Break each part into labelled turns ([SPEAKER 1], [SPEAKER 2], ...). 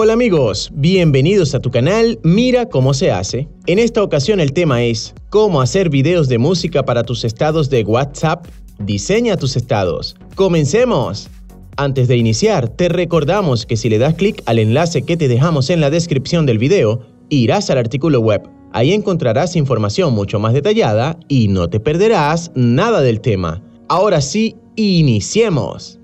[SPEAKER 1] Hola amigos, bienvenidos a tu canal Mira cómo se hace. En esta ocasión el tema es cómo hacer videos de música para tus estados de WhatsApp. Diseña tus estados. ¡Comencemos! Antes de iniciar, te recordamos que si le das clic al enlace que te dejamos en la descripción del video, irás al artículo web. Ahí encontrarás información mucho más detallada y no te perderás nada del tema. Ahora sí, iniciemos.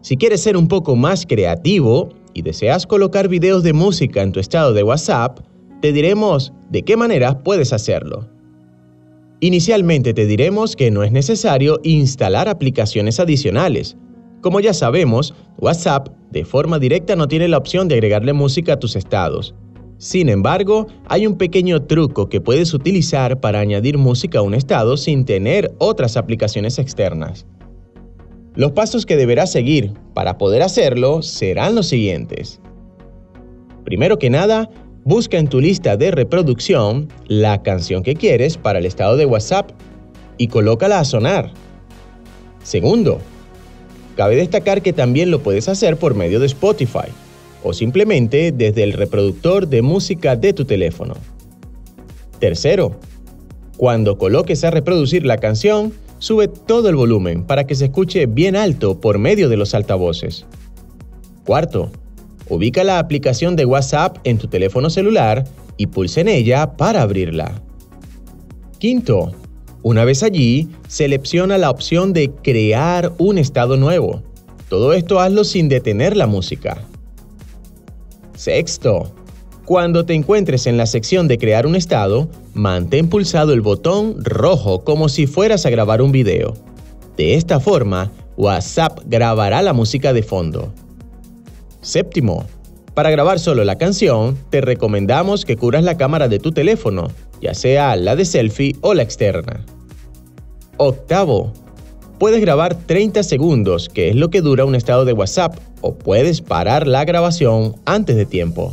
[SPEAKER 1] Si quieres ser un poco más creativo y deseas colocar videos de música en tu estado de WhatsApp, te diremos de qué manera puedes hacerlo. Inicialmente te diremos que no es necesario instalar aplicaciones adicionales. Como ya sabemos, WhatsApp de forma directa no tiene la opción de agregarle música a tus estados. Sin embargo, hay un pequeño truco que puedes utilizar para añadir música a un estado sin tener otras aplicaciones externas. Los pasos que deberás seguir para poder hacerlo serán los siguientes. Primero que nada, busca en tu lista de reproducción la canción que quieres para el estado de WhatsApp y colócala a sonar. Segundo, cabe destacar que también lo puedes hacer por medio de Spotify o simplemente desde el reproductor de música de tu teléfono. Tercero, cuando coloques a reproducir la canción, sube todo el volumen para que se escuche bien alto por medio de los altavoces. Cuarto, ubica la aplicación de WhatsApp en tu teléfono celular y pulsa en ella para abrirla. Quinto, una vez allí, selecciona la opción de crear un estado nuevo. Todo esto hazlo sin detener la música. Sexto, cuando te encuentres en la sección de crear un estado, mantén pulsado el botón rojo como si fueras a grabar un video. De esta forma, WhatsApp grabará la música de fondo. Séptimo, para grabar solo la canción, te recomendamos que cubras la cámara de tu teléfono, ya sea la de selfie o la externa. Octavo, puedes grabar 30 segundos, que es lo que dura un estado de WhatsApp, o puedes parar la grabación antes de tiempo.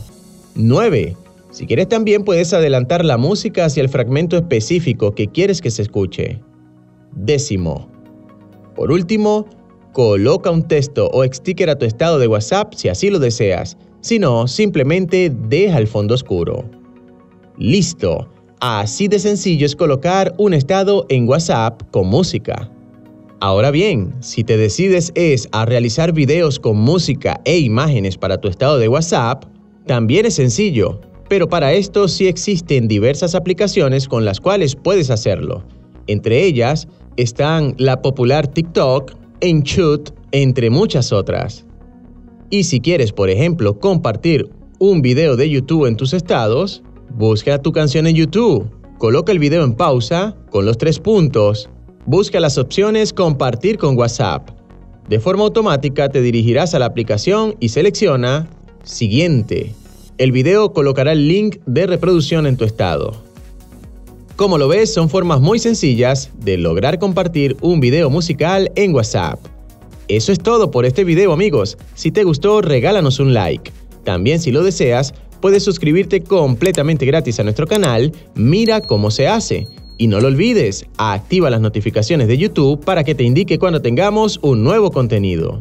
[SPEAKER 1] 9. Si quieres también puedes adelantar la música hacia el fragmento específico que quieres que se escuche. Décimo. Por último, coloca un texto o sticker a tu estado de WhatsApp si así lo deseas. Si no, simplemente deja el fondo oscuro. Listo. Así de sencillo es colocar un estado en WhatsApp con música. Ahora bien, si te decides es a realizar videos con música e imágenes para tu estado de WhatsApp, también es sencillo, pero para esto sí existen diversas aplicaciones con las cuales puedes hacerlo. Entre ellas están la popular TikTok, Enchut, entre muchas otras. Y si quieres, por ejemplo, compartir un video de YouTube en tus estados, busca tu canción en YouTube, coloca el video en pausa con los tres puntos, busca las opciones Compartir con WhatsApp. De forma automática te dirigirás a la aplicación y selecciona Siguiente. El video colocará el link de reproducción en tu estado. Como lo ves, son formas muy sencillas de lograr compartir un video musical en WhatsApp. Eso es todo por este video amigos. Si te gustó, regálanos un like. También si lo deseas, puedes suscribirte completamente gratis a nuestro canal Mira cómo se hace. Y no lo olvides, activa las notificaciones de YouTube para que te indique cuando tengamos un nuevo contenido.